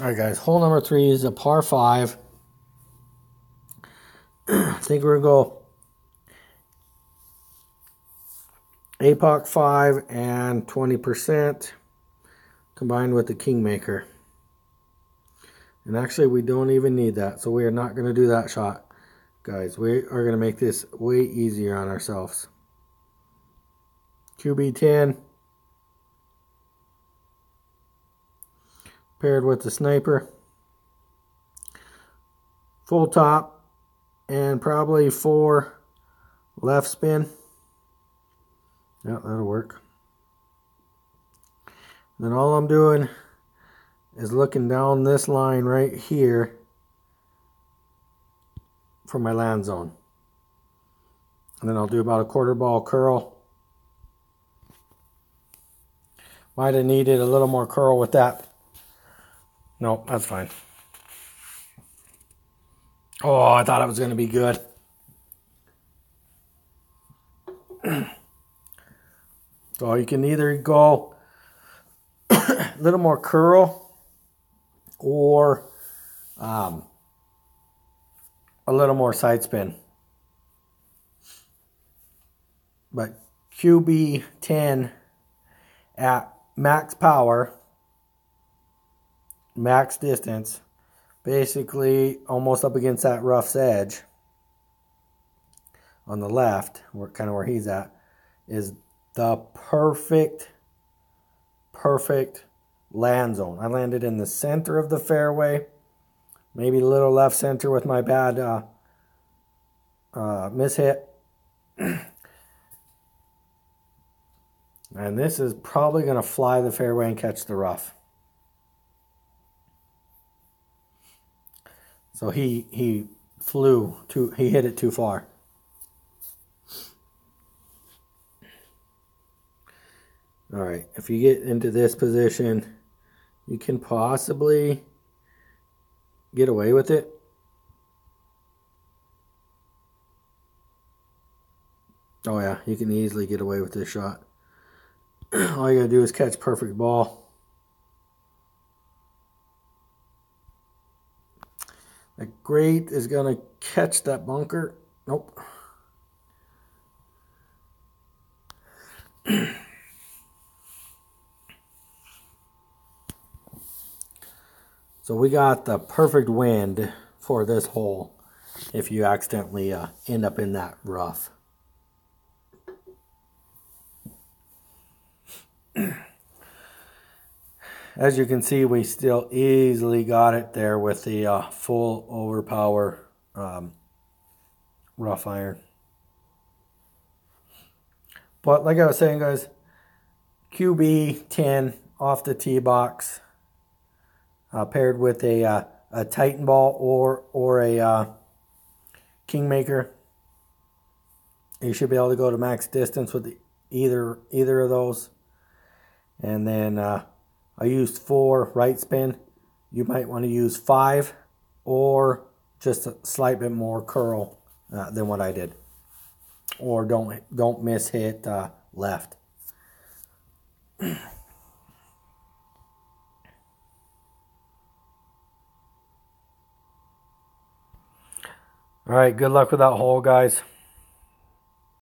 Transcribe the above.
All right, guys. Hole number three is a par five. I think we're going to go APOC 5 and 20% combined with the Kingmaker. And actually, we don't even need that. So we are not going to do that shot. Guys, we are going to make this way easier on ourselves. QB10. Paired with the sniper. Full top and probably four left spin. Yeah, that'll work. Then all I'm doing is looking down this line right here for my land zone. And then I'll do about a quarter ball curl. Might have needed a little more curl with that no, that's fine. Oh, I thought it was going to be good. so you can either go a little more curl or um, a little more side spin. But QB10 at max power max distance, basically almost up against that rough's edge on the left, where kind of where he's at, is the perfect, perfect land zone. I landed in the center of the fairway, maybe a little left center with my bad uh, uh, miss hit. and this is probably going to fly the fairway and catch the rough. So he he flew too he hit it too far. All right, if you get into this position, you can possibly get away with it. Oh yeah, you can easily get away with this shot. All you gotta do is catch perfect ball. That grate is going to catch that bunker. Nope. so we got the perfect wind for this hole if you accidentally uh, end up in that rough. As you can see, we still easily got it there with the uh, full overpower um, rough iron. But like I was saying, guys, QB 10 off the tee box, uh, paired with a uh, a Titan ball or or a uh, Kingmaker. You should be able to go to max distance with the, either either of those, and then uh, I used four right spin. You might want to use five or just a slight bit more curl uh, than what I did. Or don't don't miss hit uh, left. All right, good luck with that hole, guys.